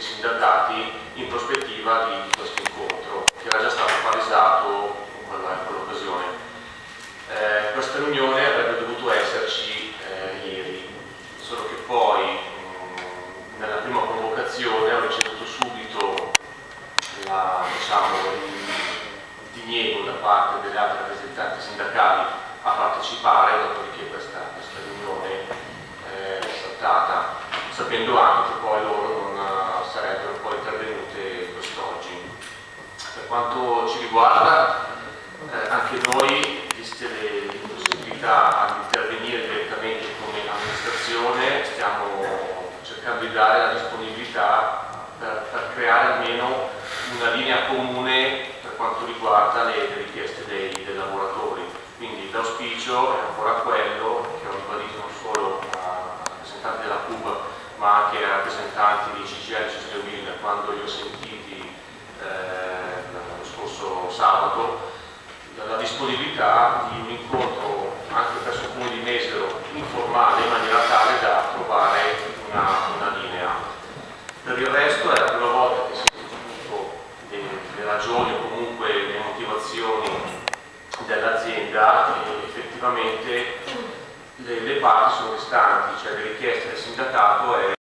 i sindacati in prospettiva di questo incontro, che era già stato palesato in quell'occasione. Eh, questa riunione avrebbe dovuto esserci eh, ieri, solo che poi mh, nella prima convocazione ho ricevuto subito la, diciamo, il diniego da parte delle altre rappresentanti sindacali a partecipare, dopodiché questa, questa riunione eh, è saltata, sapendo anche che poi loro non eh, sarebbero poi intervenute quest'oggi. Per quanto ci riguarda, eh, anche noi, viste le, le possibilità di intervenire direttamente come amministrazione, stiamo cercando di dare la disponibilità per, per creare almeno una linea comune per quanto riguarda le, le richieste dei, dei lavoratori. Quindi l'auspicio è ancora quello che ho ribadito non solo a rappresentanti della CUB ma anche a rappresentanti di CGL e CGL quando li ho sentiti eh, scorso sabato, la disponibilità di un incontro anche presso il comune di Mesero informale in maniera tale da trovare una, una linea. Per il resto è la prima volta che si discutono le, le ragioni o comunque le motivazioni dell'azienda e effettivamente le, le parti sono restanti, cioè le richieste del sindacato è